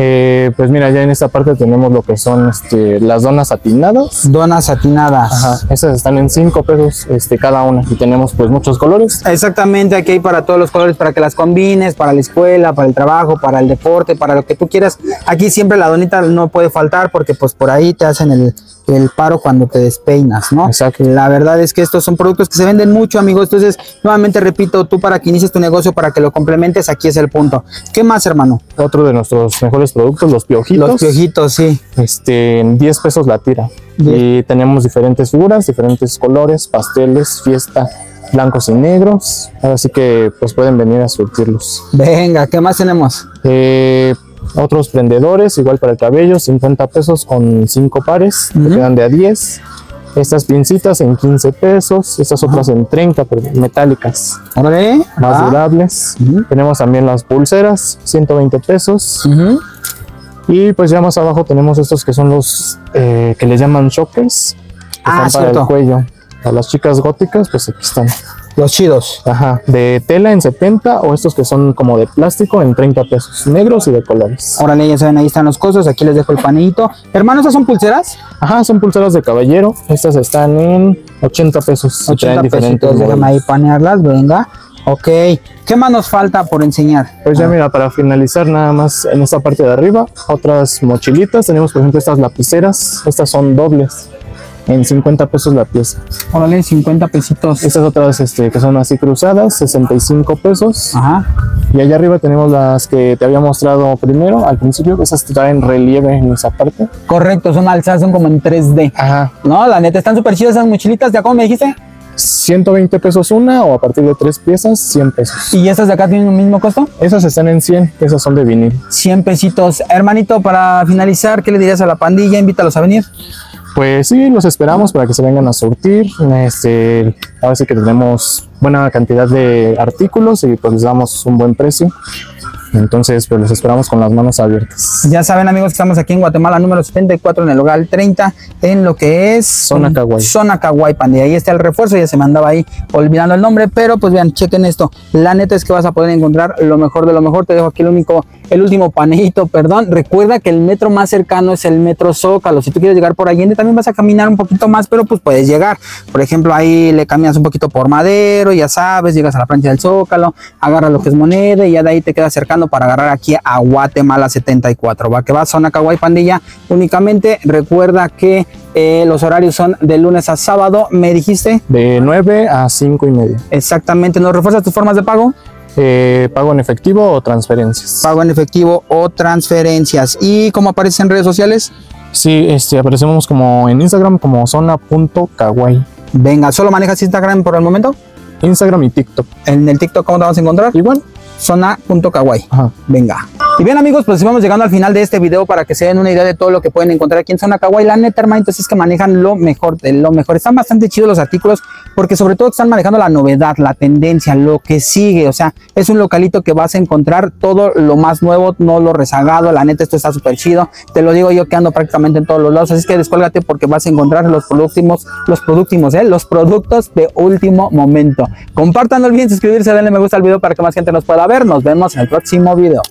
Speaker 2: Eh, pues mira, ya en esta parte tenemos lo que son este, las donas satinadas.
Speaker 1: Donas satinadas.
Speaker 2: Ajá, esas están en 5 pesos este, cada una y tenemos pues muchos colores.
Speaker 1: Exactamente, aquí hay para todos los colores, para que las combines, para la escuela, para el trabajo, para el deporte, para lo que tú quieras. Aquí siempre la donita no puede faltar porque pues por ahí te hacen el, el paro cuando te despeinas, ¿no?
Speaker 2: Exacto.
Speaker 1: La verdad es que estos son productos que se venden mucho, amigos. Entonces, nuevamente repito, tú para que inicies tu negocio, para que lo complementes, aquí es el punto. ¿Qué más, hermano?
Speaker 2: Otro de nuestros mejores productos, los piojitos.
Speaker 1: Los piojitos, sí.
Speaker 2: Este, en 10 pesos la tira.
Speaker 1: Bien.
Speaker 2: Y tenemos diferentes figuras, diferentes colores, pasteles, fiesta, blancos y negros. Así que pues pueden venir a surtirlos.
Speaker 1: Venga, ¿qué más tenemos?
Speaker 2: Eh, otros prendedores, igual para el cabello, 50 pesos con 5 pares,
Speaker 1: Ujú.
Speaker 2: te quedan de a 10. Estas pincitas en 15 pesos, estas otras en 30, pero metálicas,
Speaker 1: Órale.
Speaker 2: más
Speaker 1: Ah.
Speaker 2: durables.
Speaker 1: Ujú.
Speaker 2: Tenemos también las pulseras, 120 pesos.
Speaker 1: Ujú.
Speaker 2: Y pues ya más abajo tenemos estos que son los eh, que les llaman chokers, que
Speaker 1: Ah,
Speaker 2: están para
Speaker 1: cierto.
Speaker 2: el cuello. A las chicas góticas, pues aquí están.
Speaker 1: Los chidos.
Speaker 2: Ajá, de tela en 70 o estos que son como de plástico en 30 pesos, negros y de colores.
Speaker 1: Órale, ya saben, ahí están los costos. Aquí les dejo el panito. Hermano, ¿esas son pulseras?
Speaker 2: Ajá, son pulseras de caballero. Estas están en 80 pesos. y
Speaker 1: 80
Speaker 2: traen diferentes
Speaker 1: pesitos. Déjame ahí panearlas, venga. Ok. ¿Qué más nos falta por enseñar?
Speaker 2: Pues ya
Speaker 1: Ah,
Speaker 2: mira, para finalizar nada más en esta parte de arriba, otras mochilitas. Tenemos por ejemplo estas lapiceras. Estas son dobles. En 50 pesos la pieza.
Speaker 1: Órale, 50 pesitos.
Speaker 2: Estas otras este, que son así cruzadas, 65 pesos.
Speaker 1: Ajá.
Speaker 2: Y allá arriba tenemos las que te había mostrado primero al principio. Esas traen relieve en esa parte.
Speaker 1: Correcto, son alzadas, son como en 3D.
Speaker 2: Ajá.
Speaker 1: No, la neta, están súper chidas esas mochilitas. ¿Ya cómo me dijiste?
Speaker 2: 120 pesos una o a partir de tres piezas, 100 pesos.
Speaker 1: ¿Y estas de acá tienen el mismo costo?
Speaker 2: Esas están en 100, esas son de vinil.
Speaker 1: 100 pesitos. Hermanito, para finalizar, ¿qué le dirías a la pandilla? Invítalos a venir.
Speaker 2: Pues sí, los esperamos para que se vengan a surtir. Este, ahora sí que tenemos buena cantidad de artículos y pues les damos un buen precio. Entonces, pues los esperamos con las manos abiertas.
Speaker 1: Ya saben, amigos, que estamos aquí en Guatemala, número 74, en el hogar 30, en lo que es
Speaker 2: Zona Caguay.
Speaker 1: Zona Caguay, pandilla. Ahí está el refuerzo, ya se me andaba ahí olvidando el nombre, pero pues vean, chequen esto. La neta es que vas a poder encontrar lo mejor de lo mejor. Te dejo aquí el único, el último panejito, perdón. Recuerda que el metro más cercano es el metro Zócalo. Si tú quieres llegar por Allende, también vas a caminar un poquito más, pero pues puedes llegar. Por ejemplo, ahí le caminas un poquito por Madero, ya sabes, llegas a la plancha del Zócalo, agarras lo que es moneda y ya de ahí te quedas cercano para agarrar aquí a Guatemala 74. Va que va, zona Caguay Pandilla. Únicamente recuerda que eh, los horarios son de lunes a sábado. Me dijiste
Speaker 2: De 9 a 5 y media.
Speaker 1: exactamente. ¿Nos refuerzas tus formas de pago?
Speaker 2: Eh, pago en efectivo o transferencias.
Speaker 1: Pago en efectivo o transferencias. ¿Y cómo aparece en redes sociales?
Speaker 2: Sí, este, aparecemos como en Instagram como zona.kawaii.
Speaker 1: Venga, ¿solo manejas Instagram por el momento?
Speaker 2: Instagram y TikTok.
Speaker 1: En el TikTok, ¿cómo te vas a encontrar?
Speaker 2: Igual.
Speaker 1: Zona.kawaii.
Speaker 2: Ajá.
Speaker 1: Venga. Y bien amigos, pues vamos llegando al final de este video para que se den una idea de todo lo que pueden encontrar aquí en Zona Kawaii. La neta, hermanitos, es que manejan lo mejor de lo mejor. Están bastante chidos los artículos porque sobre todo están manejando la novedad, la tendencia, lo que sigue. O sea, es un localito que vas a encontrar todo lo más nuevo, no lo rezagado. La neta, esto está súper chido. Te lo digo yo que ando prácticamente en todos los lados. Así que descuélgate porque vas a encontrar los productos, los productos, ¿eh? los productos de último momento. Compartan, no olviden suscribirse, denle me gusta al video para que más gente nos pueda ver. Nos vemos en el próximo video.